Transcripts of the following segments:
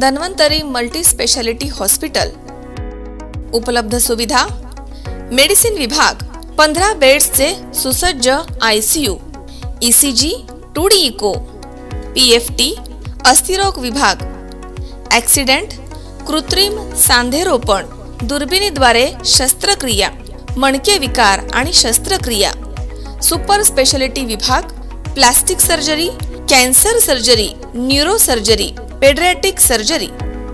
Dhanvantari multi speciality hospital. उपलब्ध सुविधा medicine विभाग पंधरा बेड्सचे सुसज्ज I C U E C G two D echo P F T अस्थिरोग विभाग. ॲक्सिडेंट कृत्रिम सांधेरोपण दुर्बिणीद्वारे शस्त्रक्रिया मणके विकार आणि शस्त्रक्रिया. सुपर स्पेशालिटी विभाग plastic surgery cancer surgery neuro surgery. Paediatric surgery.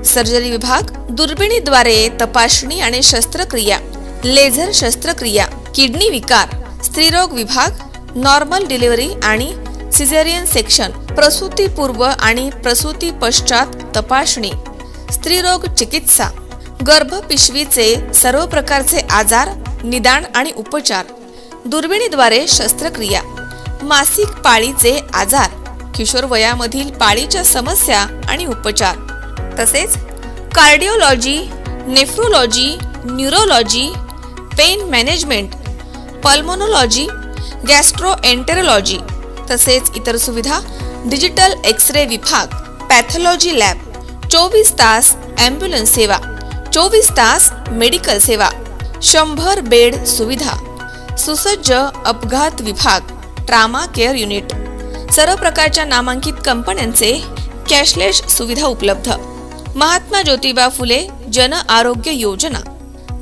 Surgery विभाग दुर्बिणीद्वारे तपासणी आणि शस्त्रक्रिया लेझर शस्त्रक्रिया किडनी विकार स्त्रीरोग विभाग नॉर्मल डिलिव्हरी आणि सिझेरियन सेक्शन प्रसूतीपूर्व आणि प्रसूती पश्चात तपासणी स्त्रीरोग चिकित्सा गर्भपिशवीचे सर्व प्रकारचे आजार निदान आणि उपचार दुर्बिणीद्वारे शस्त्रक्रिया मासिक पाळीचे आजार किशोर वयामधील पाळीच्या समस्या आणि उपचार. तसेच cardiology nephrology neurology pain management pulmonology gastroenterology तसेच इतर सुविधा डिजिटल एक्स रे विभाग पॅथॉलॉजी लॅब चोवीस तास ॲम्ब्युलन्स सेवा चोवीस तास मेडिकल सेवा शंभर बेड सुविधा सुसज्ज अपघात विभाग ट्रामा केअर युनिट. सर्व प्रकारच्या नामांकित कंपन्यांचे कॅशलेस सुविधा उपलब्ध. Mahatma Jyotiba Phule Jan Arogya Yojana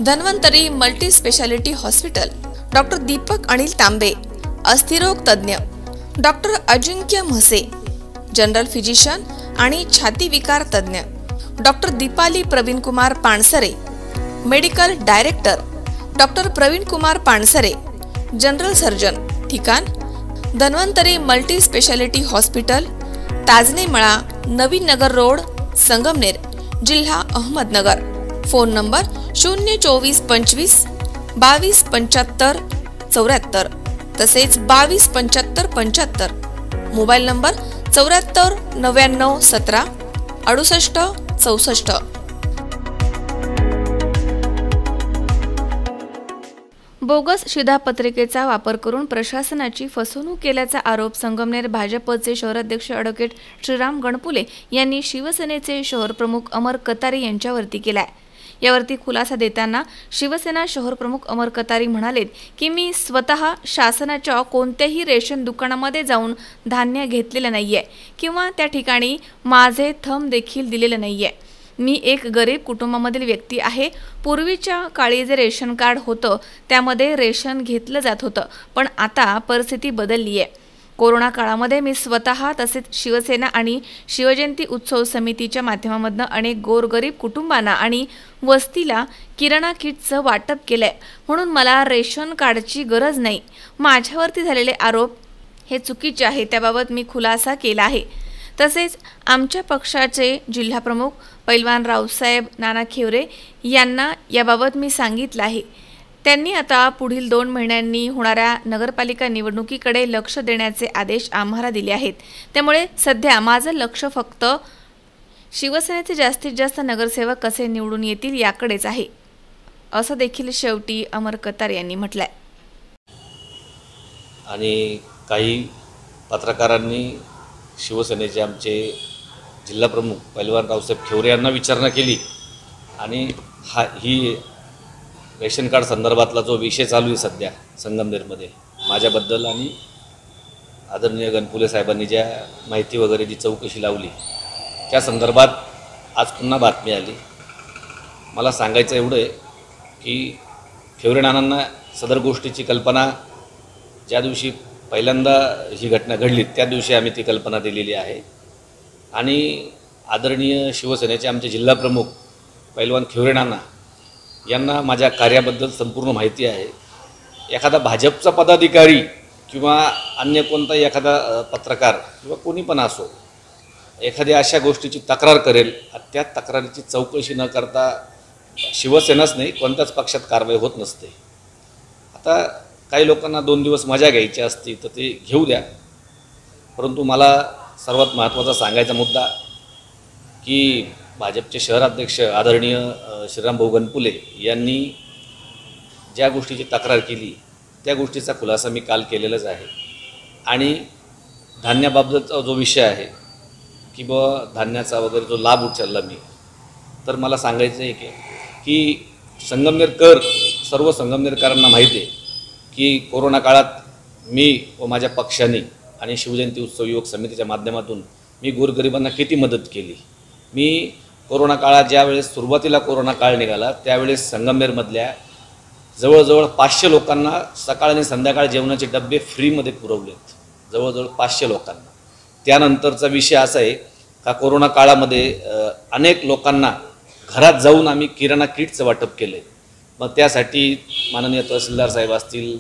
Dhanvantari multi speciality hospital doctor Deepak Anil Tambe अस्थिरोग तज्ज्ञ doctor Ajinkya Mhase general physician आणि छाती विकार तज्ज्ञ doctor Deepali Pravin Kumar Pansare medical director doctor Pravin Kumar Pansare general surgeon ठिकाण Dhanvantari multi speciality hospital Tajne Mala Navin Nagar road Sangamner जिल्हा Ahmednagar. Phone number शून्य चोवीस पंचवीस बावीस पंच्याहत्तर चौऱ्याहत्तर. तसेच बावीस पंच्याहत्तर पंच्याहत्तर. मोबाईल नंबर चौऱ्याहत्तर नव्याण्णव सतरा अडुसष्ट चौसष्ट. बोगस शिधापत्रिकेचा वापर करून प्रशासनाची फसवणूक केल्याचा आरोप संगमनेर भाजपचे शहराध्यक्ष अॅडव्होकेट श्रीराम गणपुले यांनी शिवसेनेचे शहर प्रमुख अमर कतारे यांच्यावरती केलाय. यावरती खुलासा देताना शिवसेना शहर प्रमुख अमर कतारी म्हणालेत की मी स्वतः शासनाच्या कोणत्याही रेशन दुकानामध्ये जाऊन धान्य घेतलेलं नाहीये किंवा त्या ठिकाणी माझे थंब देखील दिलेलं नाहीये. मी एक गरीब कुटुंबामधील व्यक्ती आहे. पूर्वीच्या काळी जे रेशन कार्ड होतं त्यामध्ये रेशन घेतलं जात होतं पण आता परिस्थिती बदलली आहे कोरोना काळामध्ये मी स्वतः तसेच शिवसेना आणि शिवजयंती उत्सव समितीच्या माध्यमामधनं अनेक गोरगरीब कुटुंबांना आणि वस्तीला किराणा किटचं वाटप केलं आहे म्हणून मला रेशन कार्डची गरज नाही. माझ्यावरती झालेले आरोप हे चुकीचे आहे. त्याबाबत मी खुलासा केला आहे. तसेच आमच्या पक्षाचे जिल्हाप्रमुख पैलवान रावसाहेब नाना खेवरे यांना याबाबत मी सांगितलं आहे. त्यांनी आता पुढील दोन महिन्यांनी होणाऱ्या नगरपालिका निवडणुकीकडे लक्ष देण्याचे आदेश आम्हाला दिले आहेत. त्यामुळे सध्या माझं लक्ष फक्त शिवसेनेचे जास्तीत जास्त नगरसेवक कसे निवडून येतील याकडेच आहे. असं देखील शेवटी अमर कतार यांनी म्हटलंय. आणि काही पत्रकारांनी शिवसेनेचे आमचे जिल्हाप्रमुख पैलवान रावसाहेब खेवरे यांना विचारणा केली. आणि हा ही रेशन कार्ड संदर्भातला जो विषय चालू आहे सध्या संगमनेरमध्ये माझ्याबद्दल आणि आदरणीय गणपुले साहेबांनी ज्या माहिती वगैरे जी चौकशी लावली त्या संदर्भात आज पुन्हा बातमी आली. मला सांगायचं एवढं आहे की खेवरे नानांना सदर गोष्टीची कल्पना ज्या दिवशी पहिल्यांदा ही घटना घडली त्या दिवशी आम्ही ती कल्पना दिलेली आहे. आणि आदरणीय शिवसेनेचे आमचे जिल्हाप्रमुख पैलवान खेवरे नाना यांना माझ्या कार्याबद्दल संपूर्ण माहिती आहे. एखादा भाजपचा पदाधिकारी किंवा अन्य कोणताही एखादा पत्रकार किंवा कोणी पण असो एखाद्या अशा गोष्टीची तक्रार करेल त्या तक्रारीची चौकशी न करता शिवसेनाच नाही कोणत्याच पक्षात कारवाई होत नसते. आता काही लोकांना दोन दिवस मजा घ्यायची असती तर ते घेऊ द्या. परंतु मला सर्वात महत्त्वाचा सांगायचा मुद्दा की भाजपचे शहराध्यक्ष आदरणीय श्रीराम भाऊ गणपुले यांनी ज्या गोष्टीची तक्रार केली त्या गोष्टीचा खुलासा मी काल केलेलाच आहे. आणि धान्याबाबतचा जो विषय आहे की ब धान्याचा वगैरे जो लाभ उचलला मी तर मला सांगायचं आहे की की संगमनेरकर सर्व संगमनेरकरांना माहिती आहे की कोरोना काळात मी व माझ्या पक्षाने आणि शिवजयंती उत्सव युवक समितीच्या माध्यमातून मी गोरगरिबांना किती मदत केली? मी कोरोना काळात ज्यावेळेस सुरुवातीला कोरोना काळ निघाला त्यावेळेस संगमनेरमधल्या जवळजवळ पाचशे लोकांना सकाळ आणि संध्याकाळ जेवणाचे डबे फ्रीमध्ये पुरवलेत. जवळजवळ पाचशे लोकांना. त्यानंतरचा विषय असा आहे का कोरोना काळामध्ये अनेक लोकांना घरात जाऊन आम्ही किराणा किटचं वाटप केलं आहे मग त्यासाठी माननीय तहसीलदार साहेब असतील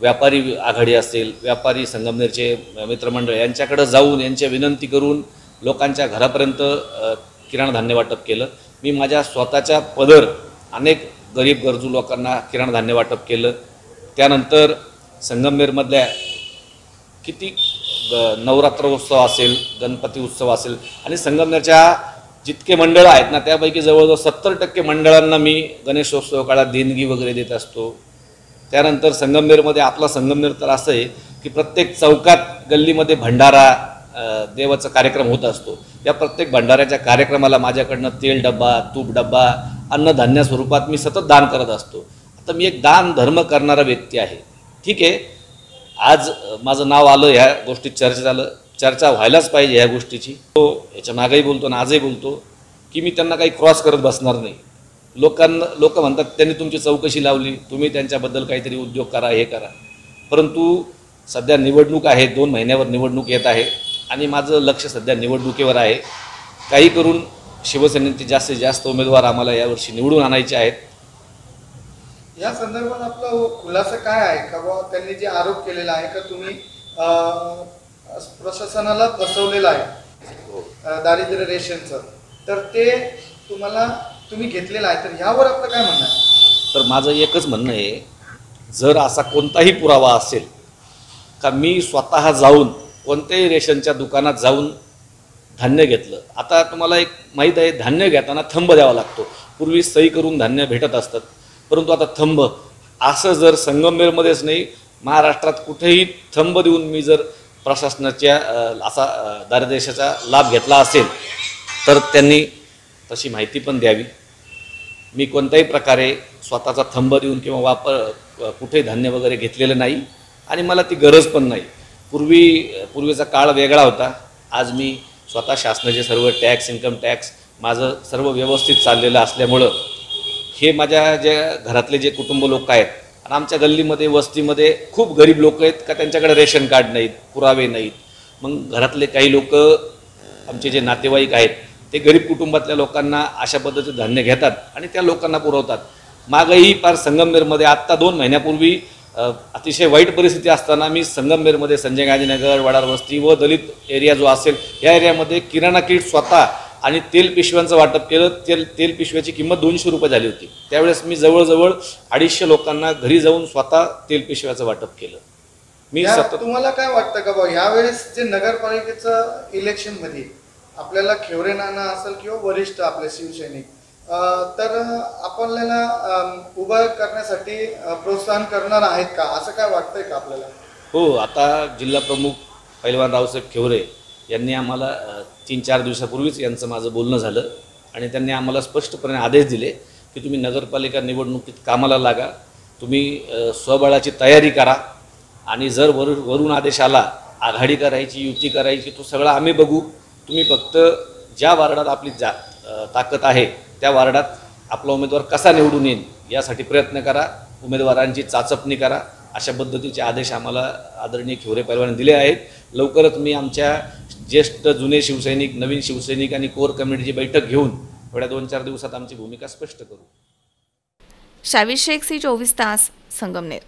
व्यापारी आघाडी असेल व्यापारी संगमनेरचे मित्रमंडळ यांच्याकडं जाऊन यांच्या विनंती करून लोकांच्या घरापर्यंत किराणा धान्य वाटप केलं. मी माझ्या स्वतःच्या पदर अनेक गरीब गरजू लोकांना किराणा धान्य वाटप केलं. त्यानंतर संगमनेरमधल्या किती नवरात्र उत्सव असेल गणपती उत्सव असेल आणि संगमनेरच्या जितके मंडळं आहेत ना त्यापैकी जवळजवळ सत्तर टक्के मंडळांना मी गणेशोत्सव काळात देणगी वगैरे देत असतो. त्यानंतर संगमनेरमध्ये आपला संगमनेर तर असं आहे की प्रत्येक चौकात गल्लीमध्ये भंडारा देवाचा कार्यक्रम होत असतो. या प्रत्येक भंडाऱ्याच्या कार्यक्रमाला माझ्याकडनं तेल डब्बा तूप डब्बा अन्नधान्य स्वरूपात मी सतत दान करत असतो. आता मी एक दान धर्म करणारा व्यक्ती आहे. ठीक आहे? आज माझं नाव आलं ह्या गोष्टीत चर्चेत झालं चर्चा व्हायलाच पाहिजे ह्या गोष्टीची. तो याच्या मागेही बोलतो आणि आजही बोलतो की मी त्यांना काही क्रॉस करत बसणार नाही. लोकांना लोक म्हणतात त्यांनी तुमची चौकशी लावली तुम्ही त्यांच्याबद्दल काहीतरी उद्योग करा हे करा. परंतु सध्या निवडणूक आहे दोन महिन्यावर निवडणूक येत आहे आणि माझं लक्ष सध्या निवडणुकीवर आहे. काही करून शिवसेनेचे जास्तीत जास्त उमेदवार आम्हाला यावर्षी निवडून आणायचे आहेत. या संदर्भात आपला खुलासा काय आहे? का बुवा त्यांनी जे आरोप केलेला आहे का तुम्ही प्रशासनाला फसवलेलं आहे. अं, दारिद्र्य रेशनचं तर ते तुम्हाला तुम्ही घेतलेलं आहे. तर ह्यावर आपलं काय म्हणणं आहे? तर माझं एकच म्हणणं आहे जर असा कोणताही पुरावा असेल का मी स्वतः जाऊन कोणत्याही रेशनच्या दुकानात जाऊन धान्य घेतलं. आता तुम्हाला एक माहीत आहे धान्य घेताना थंब द्यावा लागतो. पूर्वी सही करून धान्य भेटत असतात. परंतु आता थंब. असं जर संगमनेरमध्येच नाही महाराष्ट्रात कुठेही थंब देऊन मी जर प्रशासनाच्या असा अ, लाभ घेतला असेल तर त्यांनी तशी माहिती पण द्यावी. मी कोणत्याही प्रकारे स्वतःचा थंब देऊन किंवा वापर कुठेही धान्य वगैरे घेतलेलं नाही आणि मला ती गरज पण नाही. पूर्वी पूर्वीचा काळ वेगळा होता. आज मी स्वतः शासनाचे सर्व टॅक्स इन्कम टॅक्स माझं सर्व व्यवस्थित चाललेलं असल्यामुळं हे माझ्या ज्या घरातले जे कुटुंब लोक आहेत आणि आमच्या गल्लीमध्ये वस्तीमध्ये खूप गरीब लोक आहेत का त्यांच्याकडे रेशन कार्ड नाहीत पुरावे नाहीत. मग घरातले काही लोक आमचे जे नातेवाईक आहेत ते गरीब कुटुंबातल्या लोकांना अशा पद्धतीचं धान्य घेतात आणि त्या लोकांना पुरवतात. मागही फार संगमनेरमध्ये आत्ता दोन महिन्यापूर्वी अतिशय वाईट परिस्थिती असताना मी संगमनेरमध्ये संजय गांधीनगर वडार वस्ती व दलित एरिया जो असेल या एरियामध्ये किराणा किट स्वतः आणि तेल पिशव्यांचं वाटप केलं तेल तेल पिशव्याची किंमत दोनशे रुपये झाली होती. त्यावेळेस मी जवळजवळ अडीचशे लोकांना घरी जाऊन स्वतः तेल पिशव्याचं वाटप केलं. मी सतत तुम्हाला काय वाटतं का बाबा यावेळेस जे नगरपालिकेचं इलेक्शनमध्ये आपल्याला खेवरे नाना असेल किंवा वरिष्ठ आपले शिवसैनिक तर आपल्याला उभं करण्यासाठी प्रोत्साहन करणार आहेत का? असं काय वाटतंय का आपल्याला? हो आता जिल्हा प्रमुख पैलवान रावसाहेब खेवरे यांनी आम्हाला तीन चार दिवसापूर्वीच यांचं माझं बोलणं झालं आणि त्यांनी आम्हाला स्पष्टपणे आदेश दिले की तुम्ही नगरपालिका निवडणुकीत कामाला लागा तुम्ही स्वबळाची तयारी करा आणि जर वरून वरून आदेश आला आघाडी करायची युती करायची तो सगळा आम्ही बघू. तुम्ही फक्त ज्या वार्डात आपली जा ताकद आहे त्या वार्डात आपला उमेदवार कसा निवडून येईल यासाठी प्रयत्न करा. उमेदवारांची चाचपणी करा. अशा पद्धतीचे आदेश आम्हाला आदरणीय खिवरे पैलवाने दिले आहेत. लवकरच मी आमच्या ज्येष्ठ जुने शिवसैनिक नवीन शिवसैनिक आणि कोर कमिटीची बैठक घेऊन थोड्या दोन चार दिवसात आमची भूमिका स्पष्ट करू. शावीर शेख सी चोवीस तास संगमनेर.